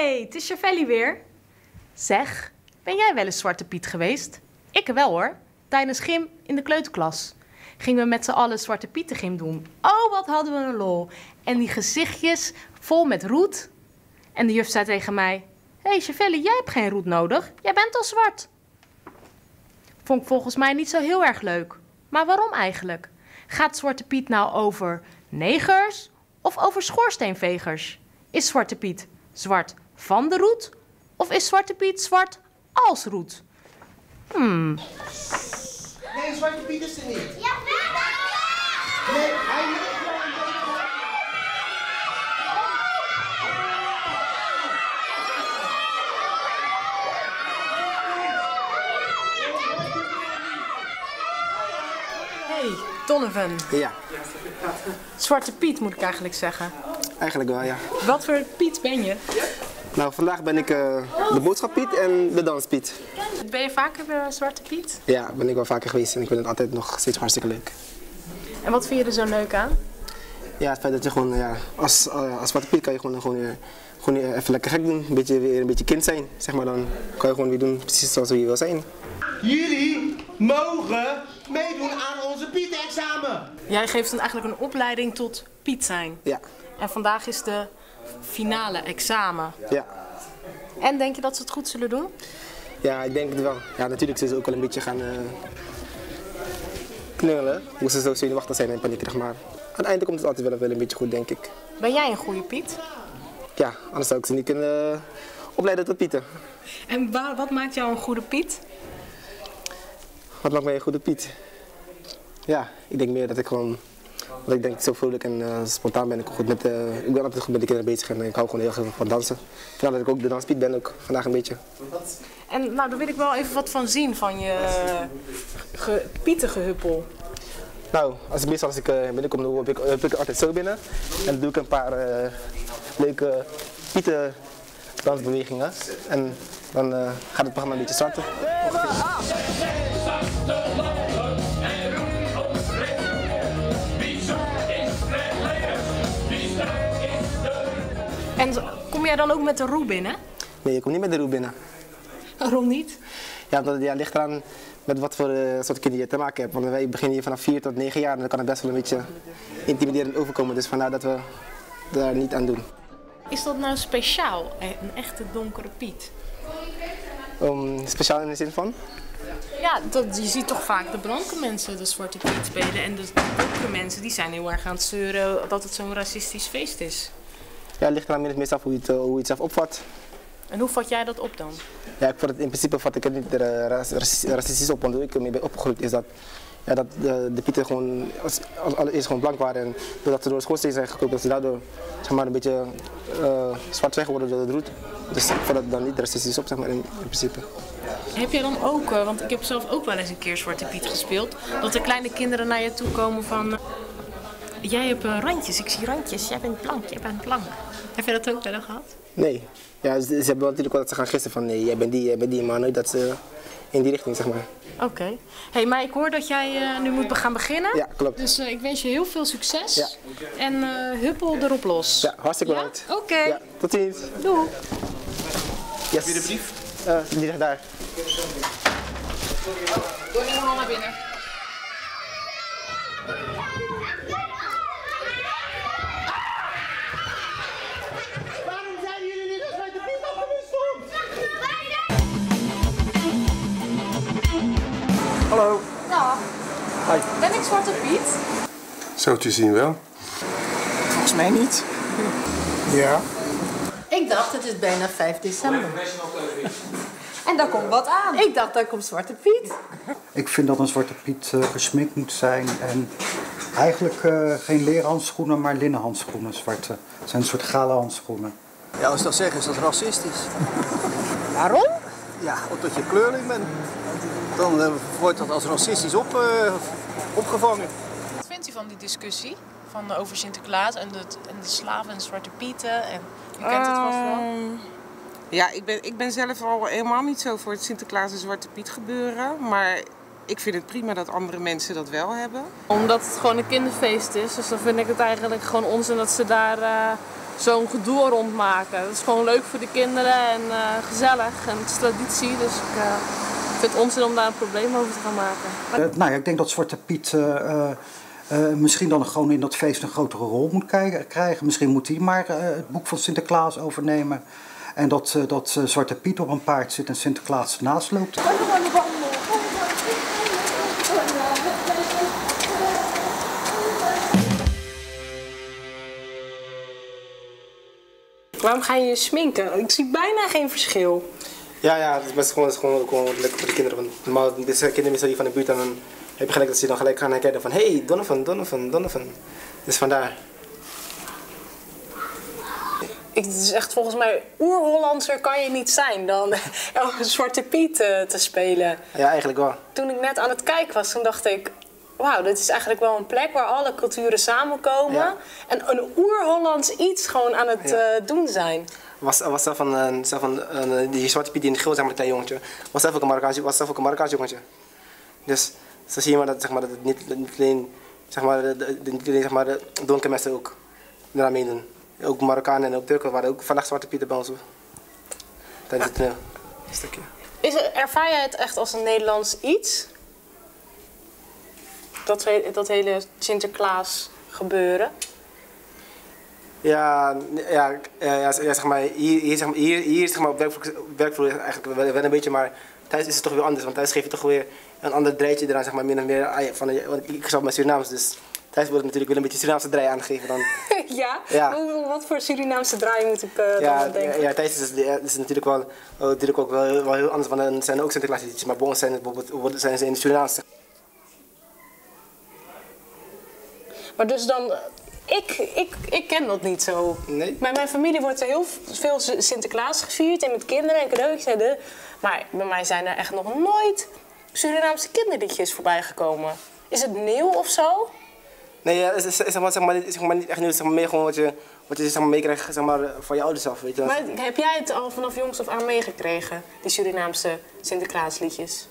het is Chevelli weer. Zeg, ben jij wel eens Zwarte Piet geweest? Ik wel hoor. Tijdens gym in de kleuterklas. Gingen we met z'n allen Zwarte Pieten gym doen. Oh, wat hadden we een lol. En die gezichtjes vol met roet. En de juf zei tegen mij... Hé hey, Chevelli, jij hebt geen roet nodig. Jij bent al zwart. Vond ik volgens mij niet zo heel erg leuk. Maar waarom eigenlijk? Gaat Zwarte Piet nou over negers of over schoorsteenvegers? Is Zwarte Piet zwart van de roet of is Zwarte Piet zwart als roet? Hmm. Nee, Zwarte Piet is er niet. Ja, Nee, hij Hey, Donovan. Ja, Zwarte Piet moet ik eigenlijk zeggen. eigenlijk wel, ja. Wat voor Piet ben je? Nou, vandaag ben ik eh, de boodschap Piet en de dans Piet. Ben je vaker bij Zwarte Piet? Ja, ben ik wel vaker geweest en ik vind het altijd nog steeds hartstikke leuk. En wat vind je er zo leuk aan? Ja, het feit dat je gewoon, ja, als, eh, als Zwarte Piet kan je gewoon, gewoon, weer- gewoon weer even lekker gek doen. Een beetje, weer een beetje kind zijn, zeg maar. Dan kan je gewoon weer doen precies zoals je wil zijn. Jullie mogen meedoen aan onze Piet-examen. Jij geeft dan eigenlijk een opleiding tot Piet zijn. Ja, En vandaag is de finale examen. ja. En denk je dat ze het goed zullen doen? Ja, ik denk het wel. Ja, natuurlijk zullen ze ook wel een beetje gaan eh knullen. Hoe ze zo zenuwachtig zijn en paniekerig, maar uiteindelijk komt het altijd wel, wel een beetje goed, denk ik. Ben jij een goede Piet? Ja, anders zou ik ze niet kunnen eh, opleiden tot Pieten. En wat maakt jou een goede Piet? Wat maakt mij een goede Piet? Ja, ik denk meer dat ik gewoon, dat ik denk zo vrolijk en eh, spontaan ben. Ik, goed met, eh, ik ben altijd goed met de kinderen bezig en ik hou gewoon heel erg van dansen. Ja, dat ik ook de danspiet ben ook vandaag een beetje. En nou, daar wil ik wel even wat van zien, van je ge, pietengehuppel. Nou, als ik meestal als ik eh, binnenkom, dan ik, loop ik altijd zo binnen. En dan doe ik een paar eh, leuke pieten dansbewegingen. En dan eh, gaat het programma een beetje starten. En kom jij dan ook met de roe binnen? Nee, je komt niet met de roe binnen. Waarom niet? Ja, dat ja, ligt eraan met wat voor eh, soort kinderen je te maken hebt. Want wij beginnen hier vanaf 4 tot 9 jaar en dan kan het best wel een beetje intimiderend overkomen. Dus vandaar dat we daar niet aan doen. Is dat nou speciaal, een echte donkere Piet? Um, speciaal in de zin van? Ja, dat, je ziet toch vaak de blanke mensen de Zwarte Piet spelen. En de donkere mensen die zijn heel erg aan het zeuren dat het zo'n racistisch feest is. Ja, het ligt eraan meestal af hoe je, het, eh, hoe je het zelf opvat. En hoe vat jij dat op dan? Ja, ik vond het, in principe vat ik het niet eh, raci- raci- racistisch op, want hoe ik ermee ben opgegroeid is dat, ja, dat de, de Pieten gewoon als, als allereerst gewoon blank waren. En doordat ze door de schoorsteen zijn gekookt, dat ze daardoor zeg maar, een beetje eh, zwart zijn geworden door het roet. Dus ik vond het dan niet racistisch op, zeg maar, in, in principe. Heb jij dan ook, eh, want ik heb zelf ook wel eens een keer Zwarte Piet gespeeld, dat de kleine kinderen naar je toe komen van... Jij hebt eh, randjes, ik zie randjes, jij bent blank, jij bent blank. Heb je dat ook wel gehad? Nee. Ja, ze, ze hebben wel natuurlijk wel dat ze gaan gissen van nee, jij bent die, jij bent die, maar nooit dat ze in die richting, zeg maar. Oké. hey, maar ik hoor dat jij eh, nu moet gaan beginnen. Ja, klopt. Dus eh, ik wens je heel veel succes. Ja. En eh, huppel erop los. Ja, hartstikke Ja? bedankt. Oké. Ja, tot ziens. Doei. Yes. Heb je de brief? die ligt daar. Waarom Hallo. Ben ik Zwarte Piet? Zo te zien wel. Volgens mij niet. Ja. Ik dacht, het is bijna 5 december. En daar komt wat aan. Ik dacht, daar komt Zwarte Piet. Ik vind dat een Zwarte Piet gesminkt moet zijn. En eigenlijk eh, geen leerhandschoenen, maar linnen handschoenen. Zwarte. Het zijn een soort gala handschoenen. Ja, als ik dat zeg, is dat racistisch. Waarom? Ja, omdat je kleurling bent. Dan wordt dat als racistisch op, eh, opgevangen. Wat vindt u van die discussie van, over Sinterklaas en de, en de slaven en Zwarte Pieten? En, u kent het vast wel. Ehm, Ja, ik ben, ik ben zelf al helemaal niet zo voor het Sinterklaas en Zwarte Piet gebeuren. Maar ik vind het prima dat andere mensen dat wel hebben. Omdat het gewoon een kinderfeest is. Dus dan vind ik het eigenlijk gewoon onzin dat ze daar eh, zo'n gedoe rondmaken. Dat is gewoon leuk voor de kinderen en eh, gezellig en het is traditie. Dus ik uh, vind het onzin om daar een probleem over te gaan maken. Uh, nou ja, ik denk dat Zwarte Piet misschien dan gewoon in dat feest een grotere rol moet krijgen. Misschien moet hij maar het boek van Sinterklaas overnemen. En dat, dat Zwarte Piet op een paard zit en Sinterklaas ernaast loopt. Waarom ga je je sminken? Ik zie bijna geen verschil. Ja, ja, het is best gewoon, is gewoon, gewoon lekker voor de kinderen. Want normaal, dit zijn kinderen hier van de buurt en dan heb je gelijk dat ze dan gelijk gaan herkennen van hey, Donovan, Donovan, Donovan. Dus vandaar. Ik, het is echt volgens mij oer-Hollandser kan je niet zijn dan een Zwarte Piet uh, te spelen. Ja, eigenlijk wel. Toen ik net aan het kijken was, toen dacht ik, wauw, dit is eigenlijk wel een plek waar alle culturen samenkomen. En een oer-Hollands iets gewoon aan het ja. uh, doen zijn. Was, was zelf van uh, die zwarte piet die in het geel, zeg maar, klein jongetje. Was zelf ook een Marokkaans, was zelf ook een Marokkaans jongetje. Dus zo zie je maar dat, zeg maar, dat het niet, niet alleen, zeg maar, de, de, niet alleen zeg maar, de donkere mensen ook eraan meedoen. Ook Marokkanen en ook Turken waren ook vandaag zwarte pieten bij ons. Tijdens het toneel. stukje. Is ervaar jij het echt als een Nederlands iets? Dat, dat hele Sinterklaas gebeuren? Ja, ja, ja, ja, zeg maar, hier, hier, zeg maar, hier, hier zeg maar, op werkvloer, werkvloer eigenlijk wel, wel, een beetje, maar thuis is het toch weer anders. Want thuis geef je toch weer een ander draadje eraan, zeg maar, min of meer. Van, want ik zat met Surinaams, dus thuis wordt het natuurlijk wel een beetje Surinaamse draai aangegeven dan. ja? ja? Wat voor Surinaamse draai moet ik uh, ja, dan denken? Ja, ja thuis is het, is natuurlijk wel, natuurlijk ook wel, wel heel anders, want dan zijn er ook Sinterklaas maar bij ons zijn, het, bijvoorbeeld, zijn ze in het Surinaamse. Maar dus dan, ik, ik, ik ken dat niet zo. Nee? Bij mijn familie wordt er heel veel Sinterklaas gevierd en met kinderen en cadeautjes. En de, maar bij mij zijn er echt nog nooit Surinaamse kinderliedjes voorbij gekomen. Is het nieuw of zo? Nee, ja, is, is, is, zeg maar, zeg maar, zeg maar niet echt nieuw. Zeg maar meer gewoon wat je, wat je zeg maar, meekrijgt zeg maar, van je ouders af. Weet je. Maar heb jij het al vanaf jongs af aan meegekregen, die Surinaamse Sinterklaasliedjes?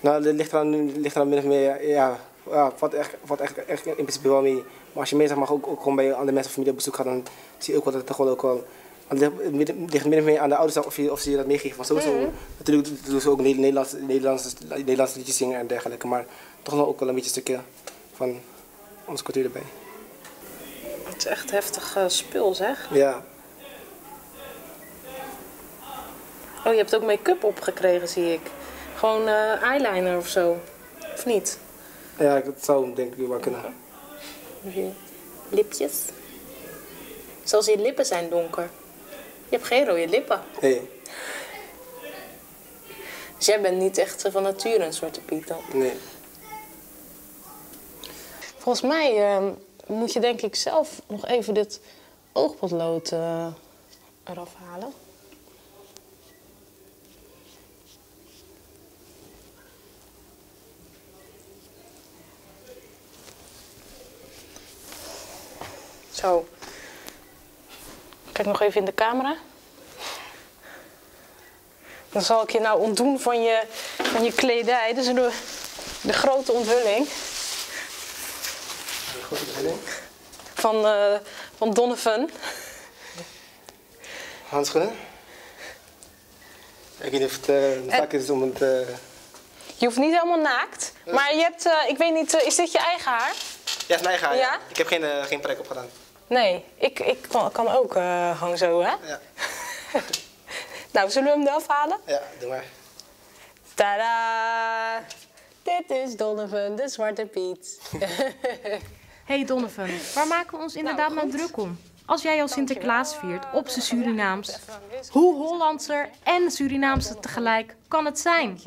Nou, dat ligt eraan, ligt eraan min of meer, ja, ja, valt echt, valt echt, echt in principe wel mee. Maar als je mee zeg maar, ook, ook gewoon bij andere mensen of familie op bezoek gaat, dan zie je ook wel dat het toch wel ook wel. Het ligt, meer aan de ouders of, je, of ze je dat meegeven. Want sowieso, mm. natuurlijk doen ze ook Nederlands, Nederlands, Nederlandse liedjes zingen en dergelijke. Maar toch nog ook wel een beetje een stukje van onze cultuur erbij. Het is echt heftig uh, spul, zeg. Ja. Oh, je hebt ook make-up opgekregen, zie ik. Gewoon uh, eyeliner of zo. Of niet? Ja, dat zou denk ik wel kunnen. Lipjes. Zelfs je lippen zijn donker. Je hebt geen rode lippen. Nee. Dus jij bent niet echt van nature een zwarte piet dan? Nee. Volgens mij uh, moet je denk ik zelf nog even dit oogpotlood uh, eraf halen. Zo. Kijk nog even in de camera. Dan zal ik je nou ontdoen van je, van je kledij. Dus de, de grote onthulling. De grote onthulling? Van, uh, van Donovan. Handschoenen? Ik weet niet of het uh, is om het... Uh... Je hoeft niet helemaal naakt. Maar je hebt, ik weet niet, is dit je eigen haar? Ja, het is mijn eigen haar. Ja? Ik heb geen, geen prek op gedaan. Nee, ik, ik kan, kan ook uh, gewoon zo, hè? Ja. nou, zullen we hem eraf halen? Ja, doe maar. Tadaa! Dit is Donovan, de Zwarte Piet. hey Donovan, waar maken we ons inderdaad nou, druk om? Als jij al Sinterklaas viert op zijn Surinaams, hoe Hollandser en Surinaamse tegelijk kan het zijn?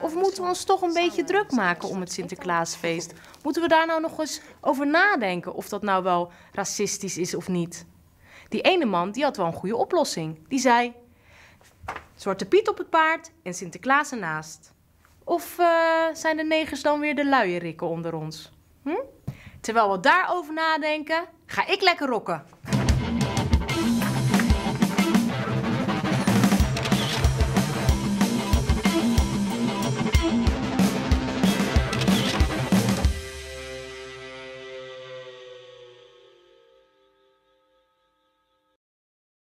Of moeten we ons toch een beetje druk maken om het Sinterklaasfeest? Moeten we daar nou nog eens over nadenken of dat nou wel racistisch is of niet? Die ene man die had wel een goede oplossing. Die zei: Zwarte Piet op het paard en Sinterklaas ernaast. Of uh, zijn de negers dan weer de luierikken onder ons? Hm? Terwijl we daarover nadenken, ga ik lekker rokken.